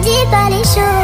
wajiba lisho